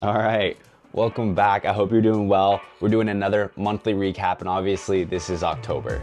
All right, welcome back. I hope you're doing well. We're doing another monthly recap, and obviously, this is October.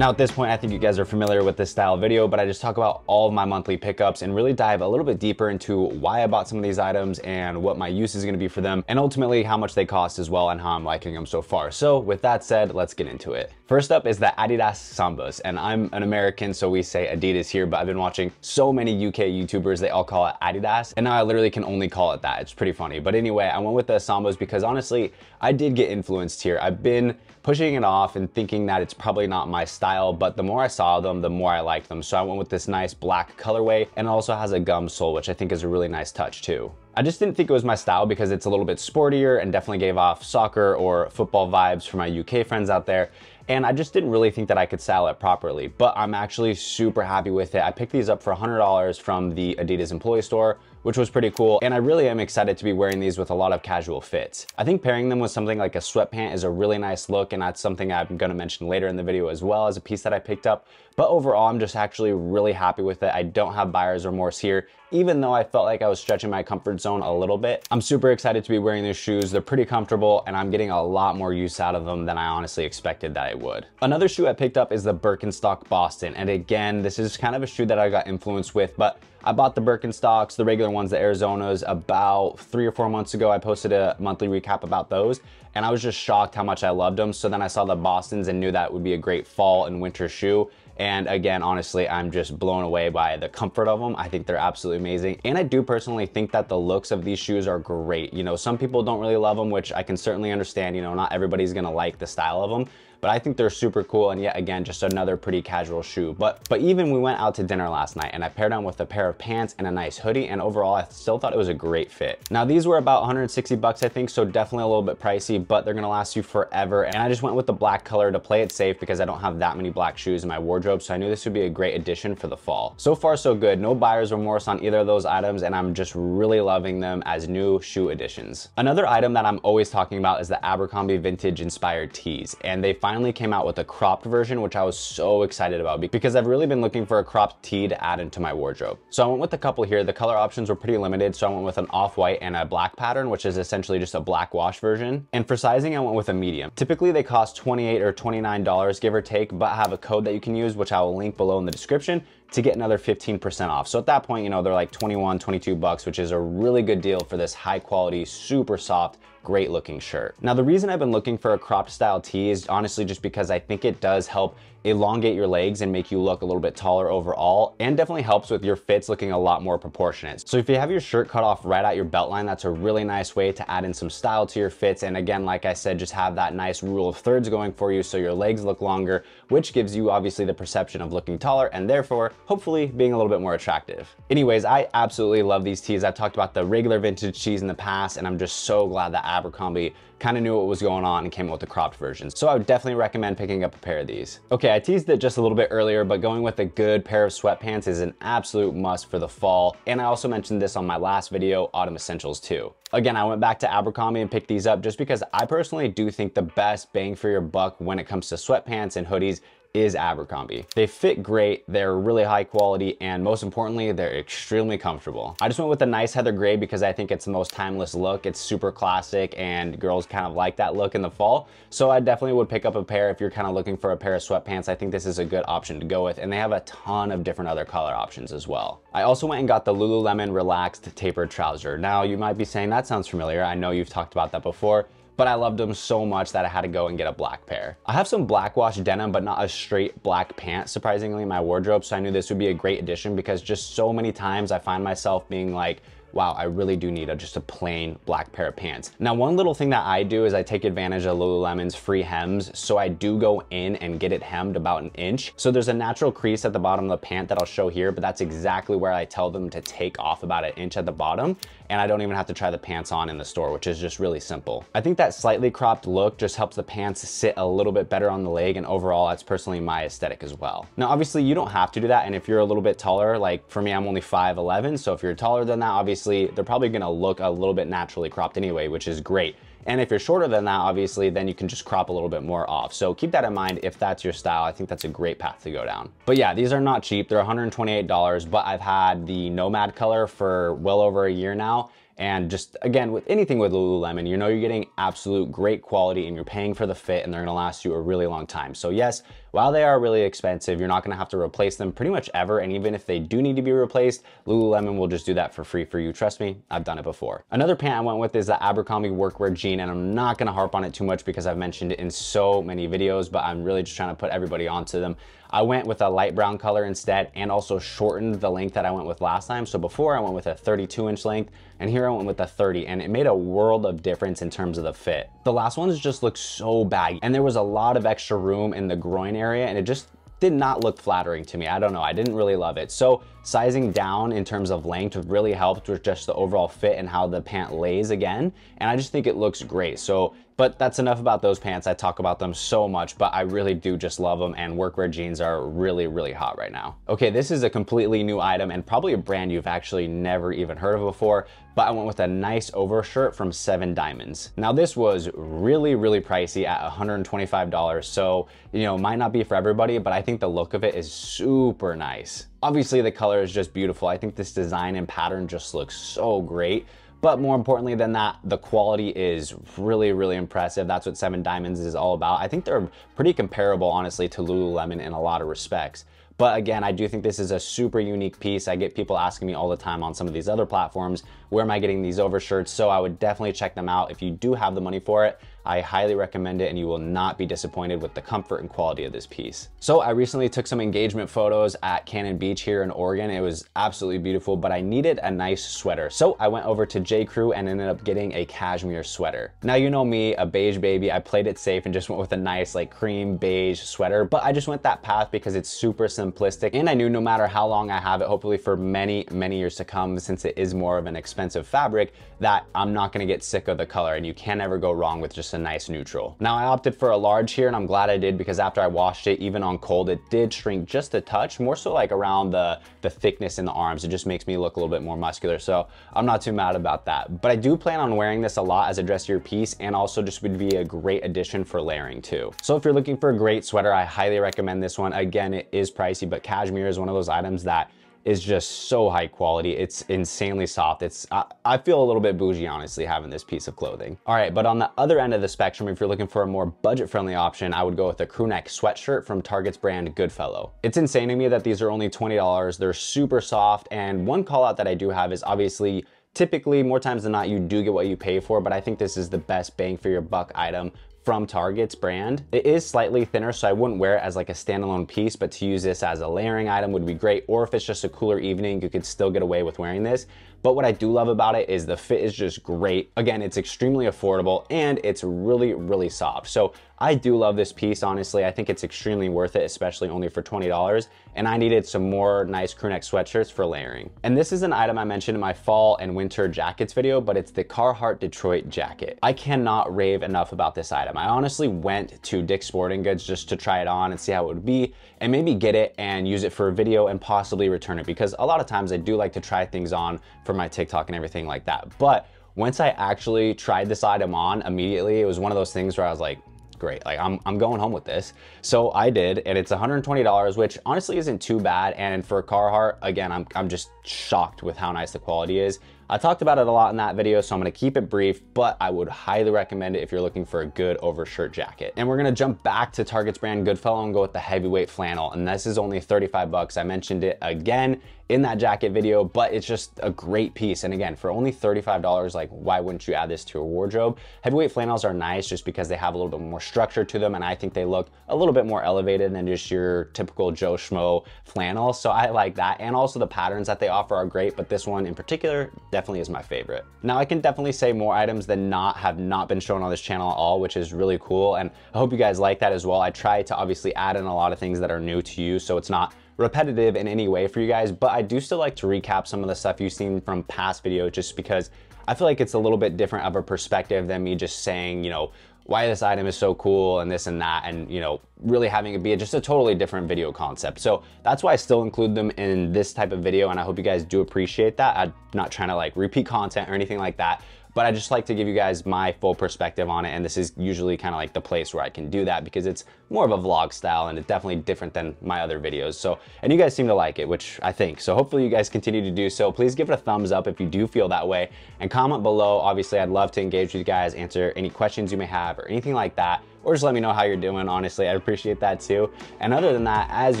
Now at this point, I think you guys are familiar with this style video, but I just talk about all of my monthly pickups and really dive a little bit deeper into why I bought some of these items and what my use is gonna be for them, and ultimately how much they cost as well and how I'm liking them so far. So with that said, let's get into it. First up is the Adidas Sambas, and I'm an American, so we say Adidas here, but I've been watching so many UK YouTubers, they all call it Adidas, and now I literally can only call it that. It's pretty funny. But anyway, I went with the Sambas because honestly, I did get influenced here. I've been pushing it off and thinking that it's probably not my style, but the more I saw them, the more I liked them. So I went with this nice black colorway and it also has a gum sole, which I think is a really nice touch too. I just didn't think it was my style because it's a little bit sportier and definitely gave off soccer or football vibes for my UK friends out there. And I just didn't really think that I could style it properly, but I'm actually super happy with it. I picked these up for $100 from the Adidas employee store, which was pretty cool. And I really am excited to be wearing these with a lot of casual fits. I think pairing them with something like a sweatpant is a really nice look. And that's something I'm gonna mention later in the video as well as a piece that I picked up. But overall, I'm just actually really happy with it. I don't have buyer's remorse here, even though I felt like I was stretching my comfort zone a little bit. I'm super excited to be wearing these shoes. They're pretty comfortable and I'm getting a lot more use out of them than I honestly expected that I would. Another shoe I picked up is the Birkenstock Boston. And again, this is kind of a shoe that I got influenced with, but I bought the Birkenstocks, the regular ones, the Arizonas, about three or four months ago. I posted a monthly recap about those, and I was just shocked how much I loved them. So then I saw the Bostons and knew that would be a great fall and winter shoe. And again, honestly, I'm just blown away by the comfort of them. I think they're absolutely amazing. And I do personally think that the looks of these shoes are great. You know, some people don't really love them, which I can certainly understand. You know, not everybody's gonna like the style of them but I think they're super cool. And yet again, just another pretty casual shoe. But, but even we went out to dinner last night and I paired them with a pair of pants and a nice hoodie. And overall, I still thought it was a great fit. Now these were about 160 bucks, I think. So definitely a little bit pricey, but they're gonna last you forever. And I just went with the black color to play it safe because I don't have that many black shoes in my wardrobe. So I knew this would be a great addition for the fall. So far, so good. No buyer's remorse on either of those items. And I'm just really loving them as new shoe additions. Another item that I'm always talking about is the Abercrombie vintage inspired tees. And they finally came out with a cropped version, which I was so excited about because I've really been looking for a cropped tee to add into my wardrobe. So I went with a couple here. The color options were pretty limited. So I went with an off-white and a black pattern, which is essentially just a black wash version. And for sizing, I went with a medium. Typically they cost 28 or $29, give or take, but I have a code that you can use, which I will link below in the description to get another 15% off. So at that point, you know, they're like 21, 22 bucks, which is a really good deal for this high quality, super soft, great looking shirt. Now, the reason I've been looking for a cropped style tee is honestly just because I think it does help elongate your legs and make you look a little bit taller overall and definitely helps with your fits looking a lot more proportionate. So if you have your shirt cut off right at your belt line, that's a really nice way to add in some style to your fits. And again, like I said, just have that nice rule of thirds going for you so your legs look longer, which gives you obviously the perception of looking taller and therefore hopefully being a little bit more attractive. Anyways, I absolutely love these tees. I've talked about the regular vintage tees in the past and I'm just so glad that Abercrombie kind of knew what was going on and came up with the cropped version. So I would definitely recommend picking up a pair of these. Okay, I teased it just a little bit earlier, but going with a good pair of sweatpants is an absolute must for the fall. And I also mentioned this on my last video, Autumn Essentials too. Again, I went back to Abercrombie and picked these up just because I personally do think the best bang for your buck when it comes to sweatpants and hoodies is Abercrombie. They fit great, they're really high quality, and most importantly, they're extremely comfortable. I just went with a nice heather gray because I think it's the most timeless look. It's super classic and girls kind of like that look in the fall. So I definitely would pick up a pair if you're kind of looking for a pair of sweatpants. I think this is a good option to go with, and they have a ton of different other color options as well. I also went and got the Lululemon Relaxed Tapered Trouser. Now you might be saying that sounds familiar. I know you've talked about that before but I loved them so much that I had to go and get a black pair. I have some black wash denim, but not a straight black pant, surprisingly, in my wardrobe, so I knew this would be a great addition because just so many times I find myself being like, wow, I really do need a, just a plain black pair of pants. Now, one little thing that I do is I take advantage of Lululemon's free hems. So I do go in and get it hemmed about an inch. So there's a natural crease at the bottom of the pant that I'll show here, but that's exactly where I tell them to take off about an inch at the bottom. And I don't even have to try the pants on in the store, which is just really simple. I think that slightly cropped look just helps the pants sit a little bit better on the leg. And overall, that's personally my aesthetic as well. Now, obviously you don't have to do that. And if you're a little bit taller, like for me, I'm only 5'11". So if you're taller than that, obviously obviously they're probably gonna look a little bit naturally cropped anyway, which is great. And if you're shorter than that, obviously, then you can just crop a little bit more off. So keep that in mind if that's your style. I think that's a great path to go down. But yeah, these are not cheap. They're $128, but I've had the Nomad color for well over a year now And just again, with anything with Lululemon, you know you're getting absolute great quality and you're paying for the fit and they're gonna last you a really long time. So yes, while they are really expensive, you're not gonna have to replace them pretty much ever. And even if they do need to be replaced, Lululemon will just do that for free for you. Trust me, I've done it before. Another pant I went with is the Abercrombie workwear jean, and I'm not gonna harp on it too much because I've mentioned it in so many videos, but I'm really just trying to put everybody onto them. I went with a light brown color instead and also shortened the length that I went with last time. So before I went with a 32 inch length and here I went with a 30 and it made a world of difference in terms of the fit. The last ones just looked so baggy and there was a lot of extra room in the groin area and it just did not look flattering to me. I don't know, I didn't really love it. So sizing down in terms of length really helped with just the overall fit and how the pant lays again. And I just think it looks great. So but that's enough about those pants. I talk about them so much, but I really do just love them and workwear jeans are really, really hot right now. Okay, this is a completely new item and probably a brand you've actually never even heard of before, but I went with a nice overshirt from Seven Diamonds. Now this was really, really pricey at $125. So, you know, might not be for everybody, but I think the look of it is super nice. Obviously the color is just beautiful. I think this design and pattern just looks so great. But more importantly than that, the quality is really, really impressive. That's what Seven Diamonds is all about. I think they're pretty comparable, honestly, to Lululemon in a lot of respects. But again, I do think this is a super unique piece. I get people asking me all the time on some of these other platforms, where am I getting these overshirts? So I would definitely check them out. If you do have the money for it, I highly recommend it and you will not be disappointed with the comfort and quality of this piece. So I recently took some engagement photos at Cannon Beach here in Oregon. It was absolutely beautiful, but I needed a nice sweater. So I went over to J. Crew and ended up getting a cashmere sweater. Now you know me, a beige baby, I played it safe and just went with a nice like cream beige sweater, but I just went that path because it's super simplistic and I knew no matter how long I have it, hopefully for many, many years to come, since it is more of an expensive fabric, that I'm not gonna get sick of the color and you can never go wrong with just just a nice neutral. Now I opted for a large here and I'm glad I did because after I washed it, even on cold, it did shrink just a touch, more so like around the, the thickness in the arms. It just makes me look a little bit more muscular. So I'm not too mad about that. But I do plan on wearing this a lot as a dressier piece and also just would be a great addition for layering too. So if you're looking for a great sweater, I highly recommend this one. Again, it is pricey, but cashmere is one of those items that is just so high quality. It's insanely soft. It's I, I, feel a little bit bougie, honestly, having this piece of clothing. All right, but on the other end of the spectrum, if you're looking for a more budget-friendly option, I would go with a crew neck sweatshirt from Target's brand Goodfellow. It's insane to me that these are only $20. They're super soft, and one call out that I do have is obviously Typically, more times than not, you do get what you pay for, but I think this is the best bang for your buck item from Target's brand. It is slightly thinner, so I wouldn't wear it as like a standalone piece, but to use this as a layering item would be great. Or if it's just a cooler evening, you could still get away with wearing this. But what I do love about it is the fit is just great. Again, it's extremely affordable and it's really, really soft. So I do love this piece, honestly. I think it's extremely worth it, especially only for $20. And I needed some more nice crew neck sweatshirts for layering. And this is an item I mentioned in my fall and winter jackets video, but it's the Carhartt Detroit jacket. I cannot rave enough about this item. I honestly went to Dick's Sporting Goods just to try it on and see how it would be and maybe get it and use it for a video and possibly return it because a lot of times I do like to try things on for my TikTok and everything like that. But once I actually tried this item on immediately, it was one of those things where I was like, great. Like I'm, I'm going home with this. So I did, and it's $120, which honestly isn't too bad. And for Carhartt, again, I'm, I'm just shocked with how nice the quality is. I talked about it a lot in that video, so I'm gonna keep it brief, but I would highly recommend it if you're looking for a good overshirt jacket. And we're gonna jump back to Target's brand Goodfellow and go with the heavyweight flannel. And this is only 35 bucks. I mentioned it again in that jacket video, but it's just a great piece. And again, for only $35, like why wouldn't you add this to your wardrobe? Heavyweight flannels are nice just because they have a little bit more structure to them. And I think they look a little bit more elevated than just your typical Joe Schmo flannel. So I like that. And also the patterns that they offer are great, but this one in particular definitely is my favorite. Now I can definitely say more items than not have not been shown on this channel at all, which is really cool. And I hope you guys like that as well. I try to obviously add in a lot of things that are new to you. So it's not repetitive in any way for you guys, but I do still like to recap some of the stuff you've seen from past videos just because I feel like it's a little bit different of a perspective than me just saying, you know, why this item is so cool and this and that and you know really having it be just a totally different video concept. So that's why i still include them in this type of video and i hope you guys do appreciate that. I'm not trying to like repeat content or anything like that but I just like to give you guys my full perspective on it. And this is usually kind of like the place where I can do that because it's more of a vlog style and it's definitely different than my other videos. So, and you guys seem to like it, which I think. So hopefully you guys continue to do so. Please give it a thumbs up if you do feel that way and comment below. Obviously, I'd love to engage with you guys, answer any questions you may have or anything like that or just let me know how you're doing. Honestly, I appreciate that too. And other than that, as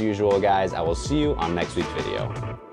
usual, guys, I will see you on next week's video.